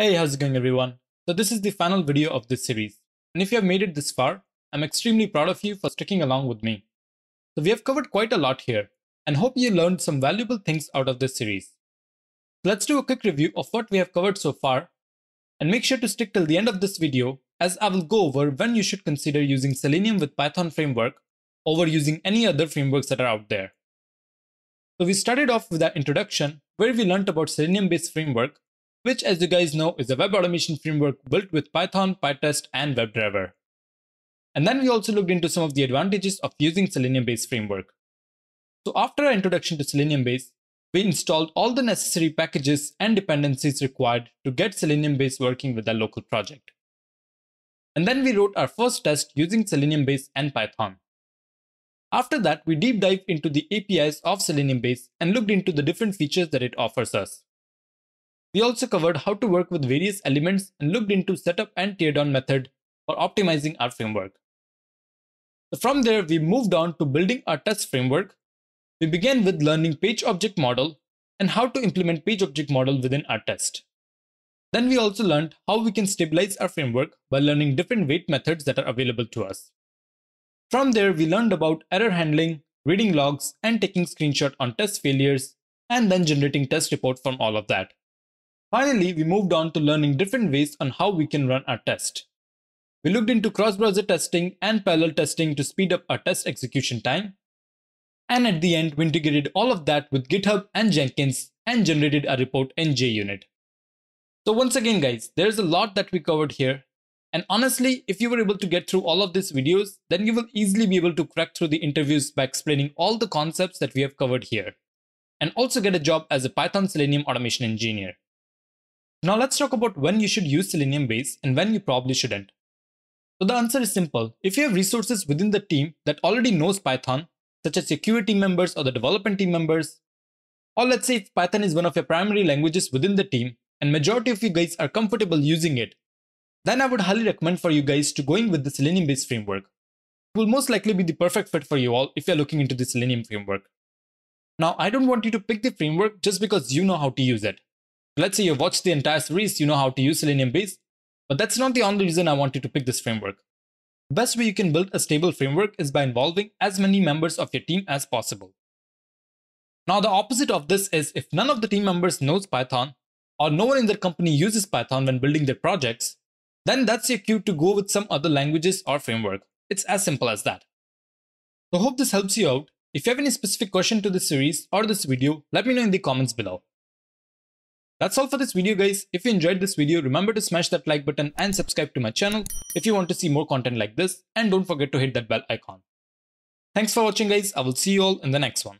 Hey, how's it going everyone? So this is the final video of this series. And if you have made it this far, I'm extremely proud of you for sticking along with me. So we have covered quite a lot here and hope you learned some valuable things out of this series. Let's do a quick review of what we have covered so far and make sure to stick till the end of this video as I will go over when you should consider using Selenium with Python framework over using any other frameworks that are out there. So we started off with our introduction where we learned about SeleniumBase framework which as you guys know is a web automation framework built with Python, PyTest and WebDriver. And then we also looked into some of the advantages of using SeleniumBase framework. So after our introduction to SeleniumBase, we installed all the necessary packages and dependencies required to get SeleniumBase working with our local project. And then we wrote our first test using SeleniumBase and Python. After that, we deep dived into the APIs of SeleniumBase and looked into the different features that it offers us. We also covered how to work with various elements and looked into setup and teardown method for optimizing our framework. From there, we moved on to building our test framework. We began with learning page object model and how to implement page object model within our test. Then we also learned how we can stabilize our framework by learning different wait methods that are available to us. From there, we learned about error handling, reading logs, and taking screenshot on test failures, and then generating test report from all of that. Finally, we moved on to learning different ways on how we can run our test. We looked into cross-browser testing and parallel testing to speed up our test execution time. And at the end, we integrated all of that with GitHub and Jenkins and generated a report in JUnit. So once again guys, there's a lot that we covered here. And honestly, if you were able to get through all of these videos, then you will easily be able to crack through the interviews by explaining all the concepts that we have covered here. And also get a job as a Python Selenium automation engineer. Now let's talk about when you should use SeleniumBase and when you probably shouldn't. So the answer is simple. If you have resources within the team that already knows Python, such as QA team members or the development team members, or let's say if Python is one of your primary languages within the team and majority of you guys are comfortable using it, then I would highly recommend for you guys to going with the SeleniumBase framework. It will most likely be the perfect fit for you all if you're looking into the Selenium framework. Now, I don't want you to pick the framework just because you know how to use it. Let's say you've watched the entire series, you know how to use SeleniumBase, but that's not the only reason I want you to pick this framework. The best way you can build a stable framework is by involving as many members of your team as possible. Now the opposite of this is if none of the team members knows Python, or no one in their company uses Python when building their projects, then that's your cue to go with some other languages or framework. It's as simple as that. So hope this helps you out. If you have any specific question to this series or this video, let me know in the comments below. That's all for this video guys. If you enjoyed this video, remember to smash that like button and subscribe to my channel if you want to see more content like this and don't forget to hit that bell icon. Thanks for watching guys. I will see you all in the next one.